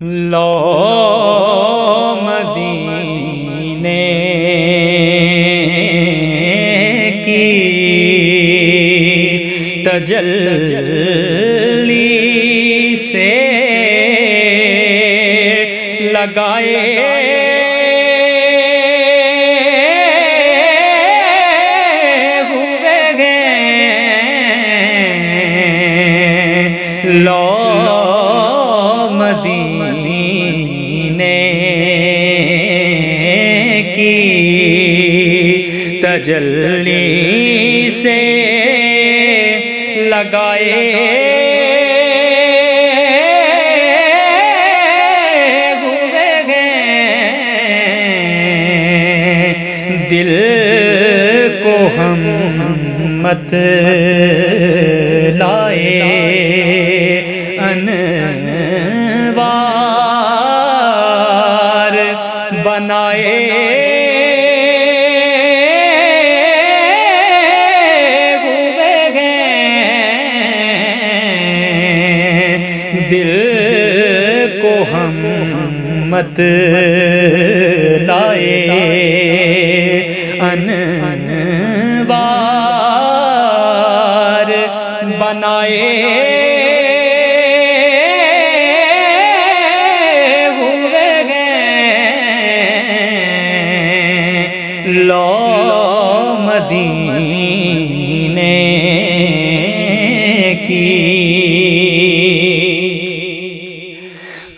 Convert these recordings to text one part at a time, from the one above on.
لو مدینے کی تجلی تجلی سے لگائے ہوئے دل کو ہم مت لائے انوار بنائے۔ رحمت لائے۔ انوار بنائے۔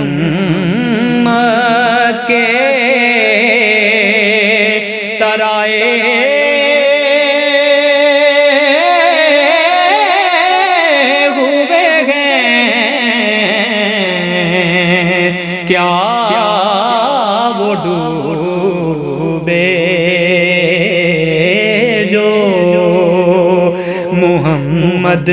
محمد کے ترائے کیا وہ ڈوبے جو محمد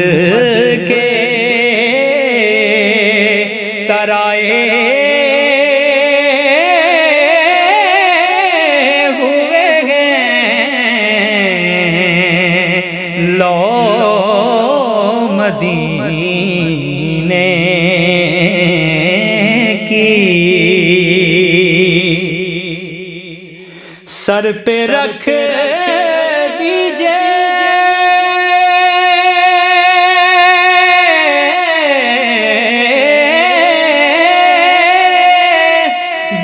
سر پہ رکھ دیجیے۔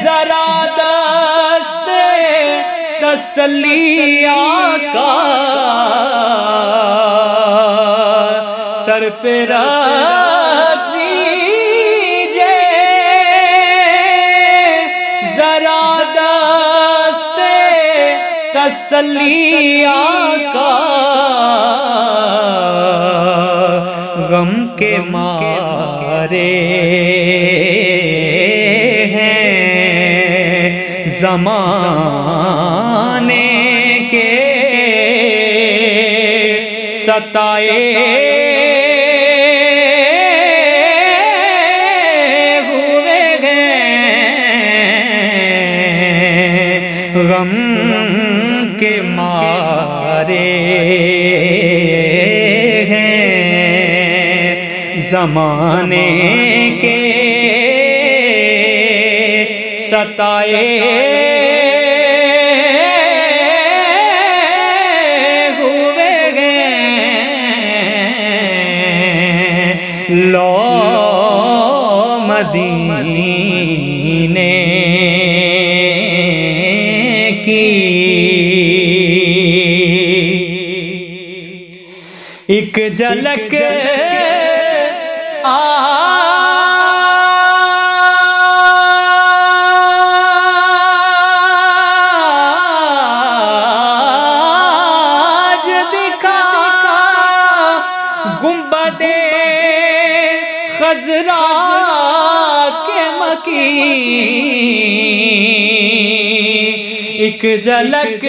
ذرا دست تسلی آقا سر پہ رکھ تسلی آقا. غم کے مارے ہیں زمانے کے ستائے غم کے مارے ہیں۔ زمانے کے ستائے ہوئے گئے لو مدینے جلک آج دکھا گنبد خزرا کے مکی ایک جلک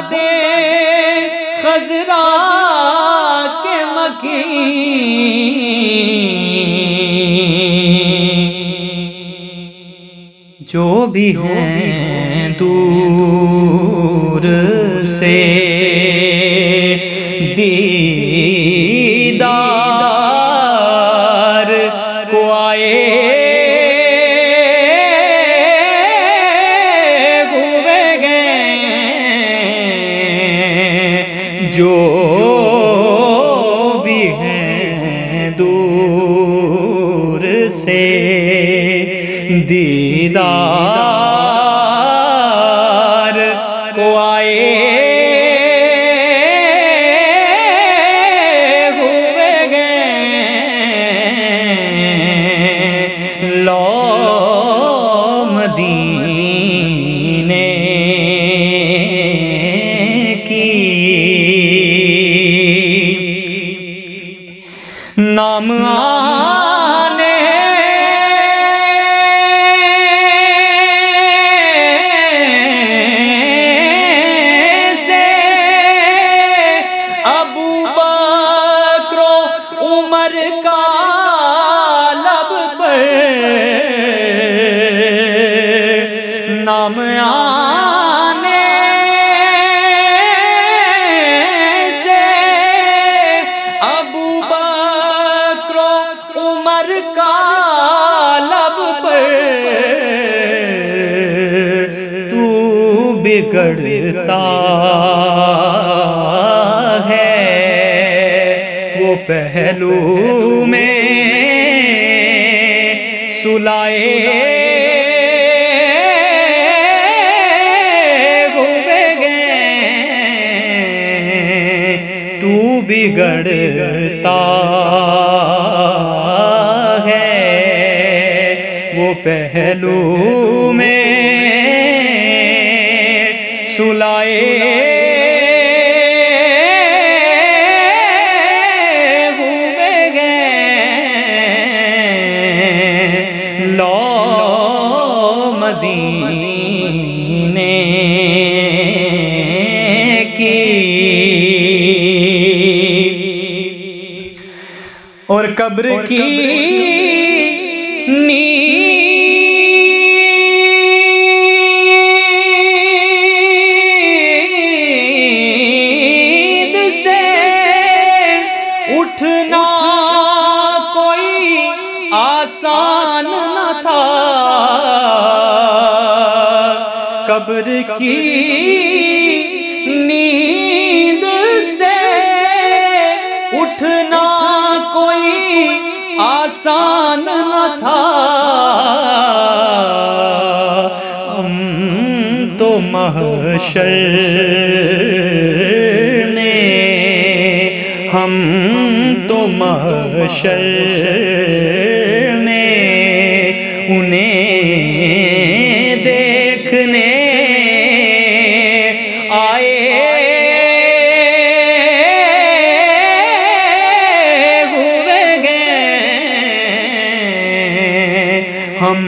گنبد خزرا کے مکی جو بھی ہیں دور سے دیدار کو آئے ہوئے گئے۔ لو مدینے کی۔ نام آنے نام آنے سے ابو بکر عمر کا لب پر تو بگڑتا ہے۔ وہ پہلو میں سلائے بگڑتا ہے وہ پہلو میں سلائے مدینے کی اور قبر کی نیند سے اٹھنا کوئی آسان نہ تھا۔ قبر کی محشر میں ہم تو محشر میں انہیں دیکھنے آئے۔ ہوئے گئے۔ ہم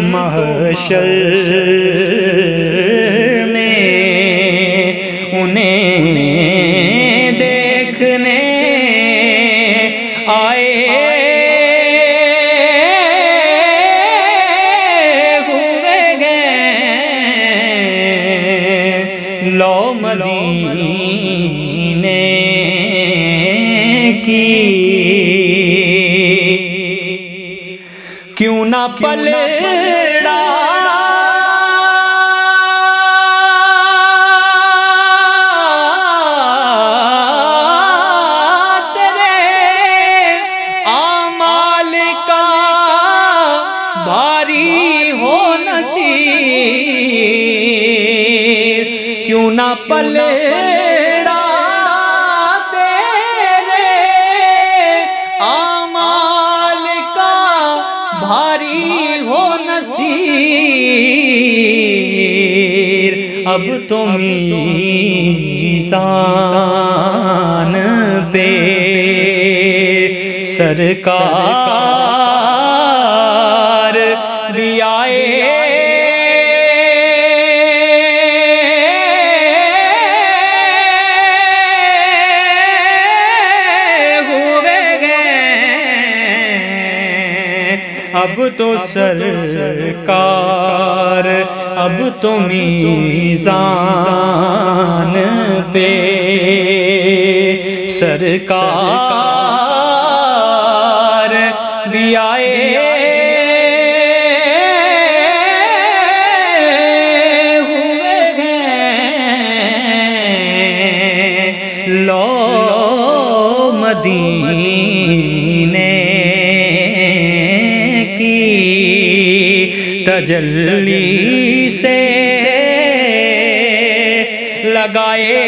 محشر میں انہیں دیکھنے آئے ہوئے گئے۔ لو مدینے کی نہ پلڑا تیرے آمال کا بھاری ہو نصیب کیوں نہ پلڑا میر اب تو میزان پہ سرکار اب تو سرکار اب تو میزان پہ۔ سرکار تجلی سے لگائے